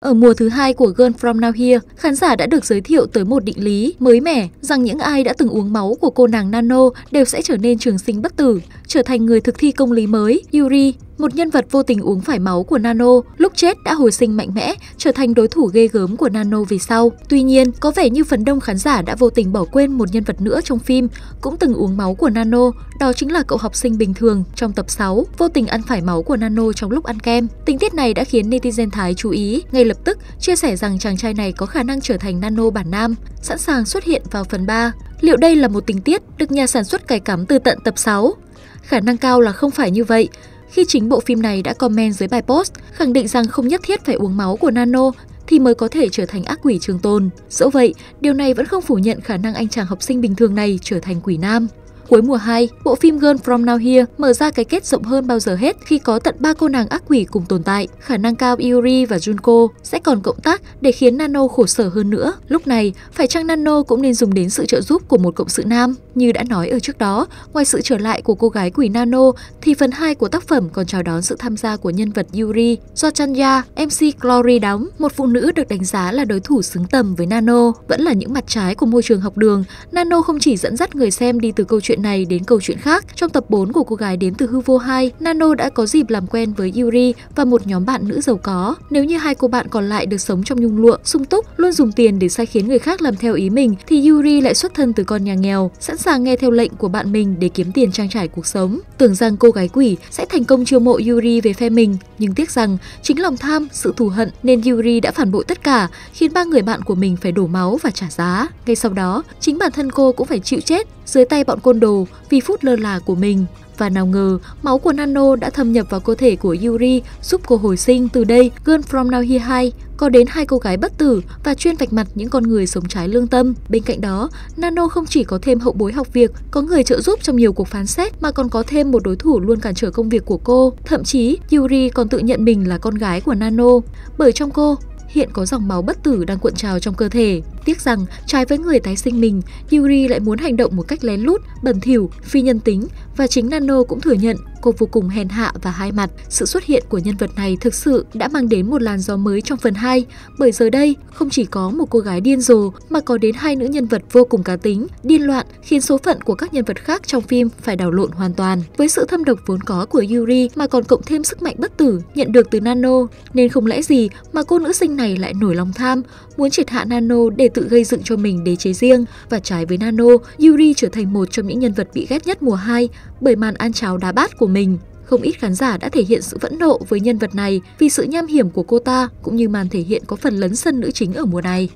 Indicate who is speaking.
Speaker 1: Ở mùa thứ hai của Girl From Now Here, khán giả đã được giới thiệu tới một định lý mới mẻ rằng những ai đã từng uống máu của cô nàng Nano đều sẽ trở nên trường sinh bất tử, trở thành người thực thi công lý mới. Yuri, một nhân vật vô tình uống phải máu của Nano, lúc chết đã hồi sinh mạnh mẽ, trở thành đối thủ ghê gớm của Nano về sau. Tuy nhiên, có vẻ như phần đông khán giả đã vô tình bỏ quên một nhân vật nữa trong phim cũng từng uống máu của Nano, đó chính là cậu học sinh bình thường trong tập 6, vô tình ăn phải máu của Nano trong lúc ăn kem. Tình tiết này đã khiến netizen Thái chú ý, ngay lập tức chia sẻ rằng chàng trai này có khả năng trở thành Nano bản nam, sẵn sàng xuất hiện vào phần 3. Liệu đây là một tình tiết được nhà sản xuất cài cắm từ tận tập 6? Khả năng cao là không phải như vậy khi chính bộ phim này đã comment dưới bài post khẳng định rằng không nhất thiết phải uống máu của Nano thì mới có thể trở thành ác quỷ trường tồn. Dẫu vậy, điều này vẫn không phủ nhận khả năng anh chàng học sinh bình thường này trở thành quỷ nam. Cuối mùa 2, bộ phim Girl From Now Here mở ra cái kết rộng hơn bao giờ hết khi có tận ba cô nàng ác quỷ cùng tồn tại. Khả năng cao Yuri và Junko sẽ còn cộng tác để khiến Nano khổ sở hơn nữa. Lúc này, phải chăng Nano cũng nên dùng đến sự trợ giúp của một cộng sự nam? Như đã nói ở trước đó, ngoài sự trở lại của cô gái quỷ Nano, thì phần 2 của tác phẩm còn chào đón sự tham gia của nhân vật Yuri do Chanya, MC Glory đóng, một phụ nữ được đánh giá là đối thủ xứng tầm với Nano. Vẫn là những mặt trái của môi trường học đường, Nano không chỉ dẫn dắt người xem đi từ câu chuyện chuyện này đến câu chuyện khác. Trong tập 4 của cô gái đến từ hư vô 2, Nano đã có dịp làm quen với Yuri và một nhóm bạn nữ giàu có. Nếu như hai cô bạn còn lại được sống trong nhung lụa, sung túc, luôn dùng tiền để sai khiến người khác làm theo ý mình, thì Yuri lại xuất thân từ con nhà nghèo, sẵn sàng nghe theo lệnh của bạn mình để kiếm tiền trang trải cuộc sống. Tưởng rằng cô gái quỷ sẽ thành công chiêu mộ Yuri về phe mình, nhưng tiếc rằng chính lòng tham, sự thù hận nên Yuri đã phản bội tất cả, khiến ba người bạn của mình phải đổ máu và trả giá. Ngay sau đó, chính bản thân cô cũng phải chịu chết dưới tay bọn côn đồ vì phút lơ là của mình. Và nào ngờ, máu của Nano đã thâm nhập vào cơ thể của Yuri giúp cô hồi sinh. Từ đây, Girl From Now Here 2 có đến hai cô gái bất tử và chuyên vạch mặt những con người sống trái lương tâm. Bên cạnh đó, Nano không chỉ có thêm hậu bối học việc, có người trợ giúp trong nhiều cuộc phán xét mà còn có thêm một đối thủ luôn cản trở công việc của cô. Thậm chí, Yuri còn tự nhận mình là con gái của Nano, bởi trong cô hiện có dòng máu bất tử đang cuộn trào trong cơ thể. Tiếc rằng, trái với người tái sinh mình, Yuri lại muốn hành động một cách lén lút, bẩn thỉu, phi nhân tính và chính Nano cũng thừa nhận cô vô cùng hèn hạ và hai mặt. Sự xuất hiện của nhân vật này thực sự đã mang đến một làn gió mới trong phần 2, bởi giờ đây không chỉ có một cô gái điên rồ mà có đến hai nữ nhân vật vô cùng cá tính, điên loạn khiến số phận của các nhân vật khác trong phim phải đảo lộn hoàn toàn. Với sự thâm độc vốn có của Yuri mà còn cộng thêm sức mạnh bất tử nhận được từ Nano, nên không lẽ gì mà cô nữ sinh này lại nổi lòng tham, muốn triệt hạ Nano để tự gây dựng cho mình đế chế riêng và trái với Nano, Yuri trở thành một trong những nhân vật bị ghét nhất mùa 2 bởi màn ăn cháo đá bát của mình. Không ít khán giả đã thể hiện sự phẫn nộ với nhân vật này vì sự nham hiểm của cô ta cũng như màn thể hiện có phần lấn sân nữ chính ở mùa này.